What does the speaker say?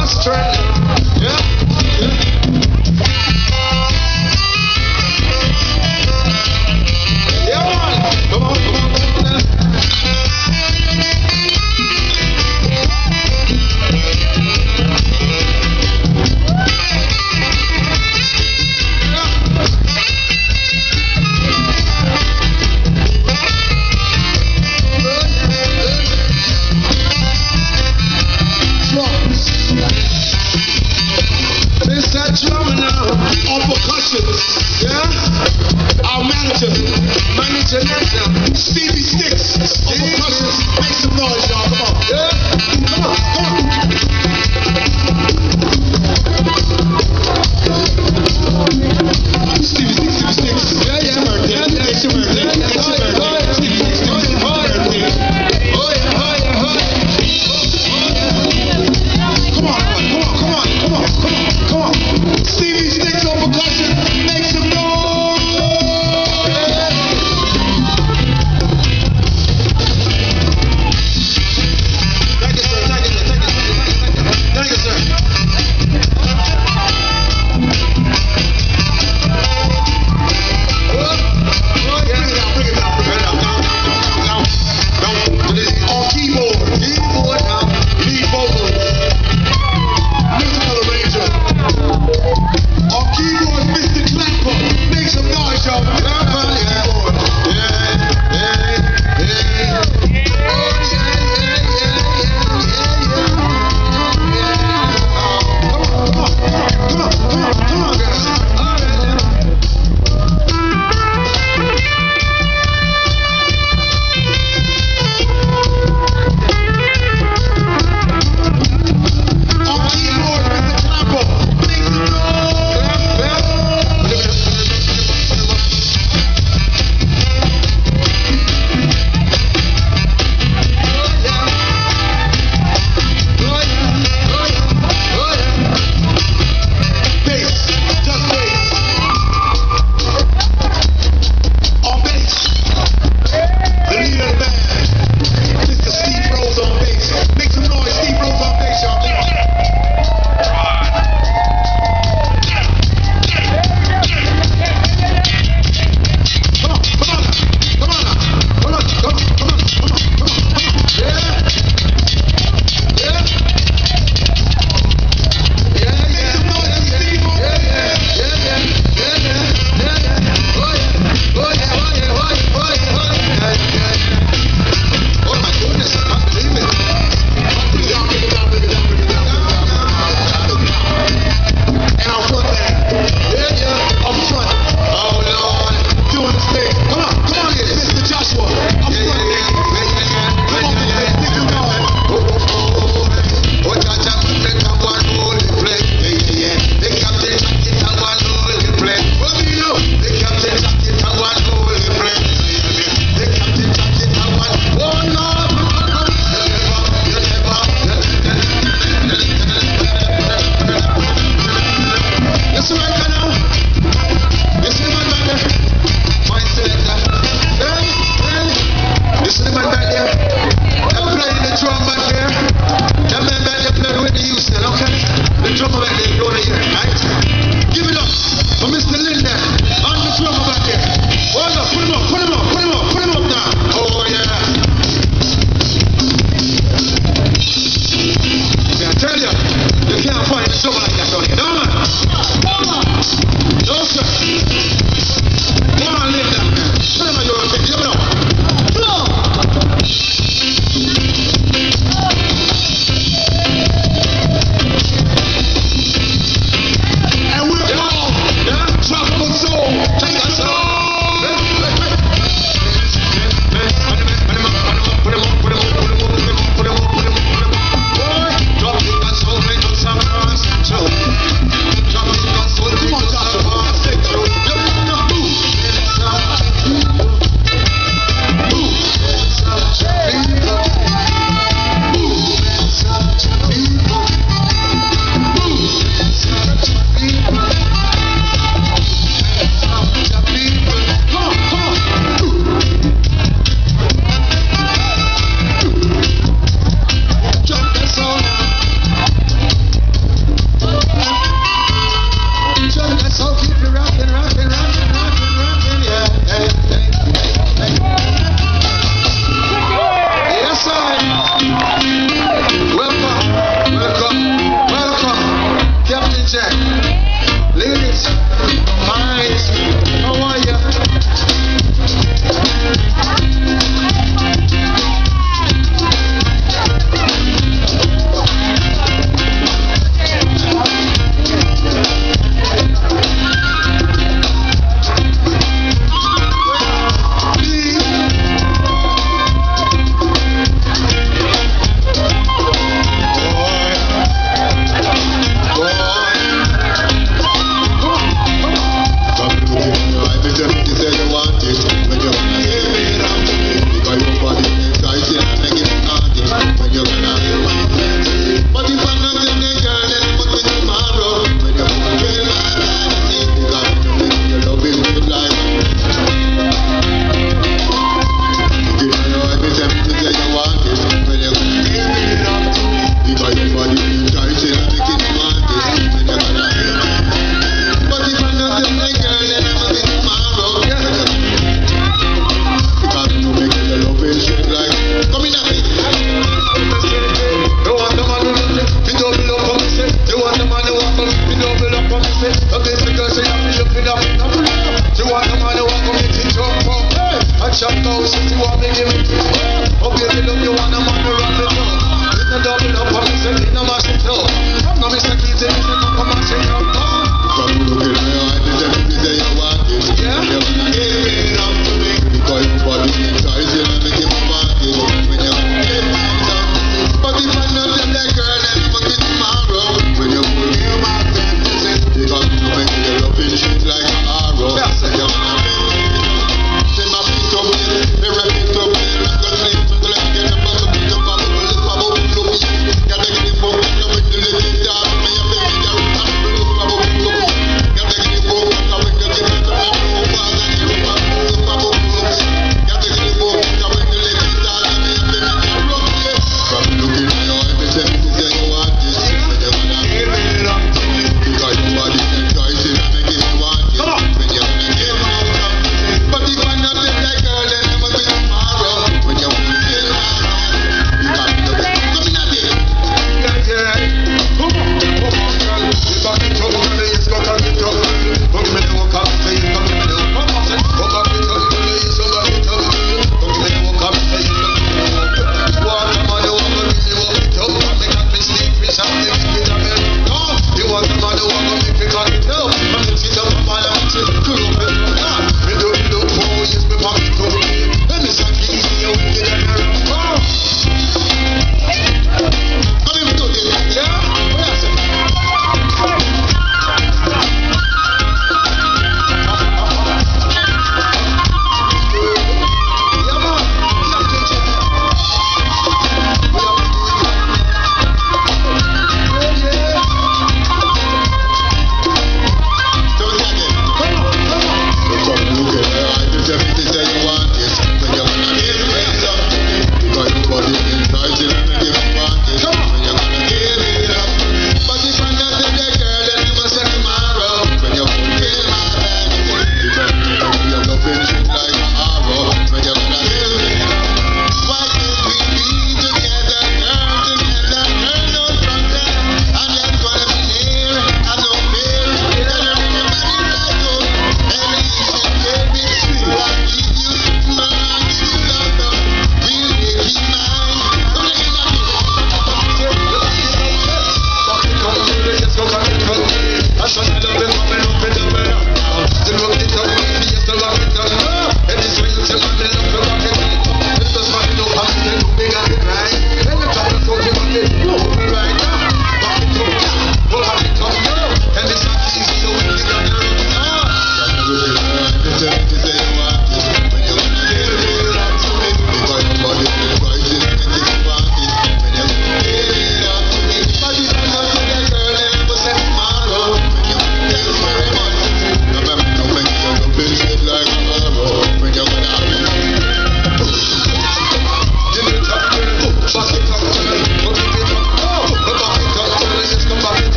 Australia. So like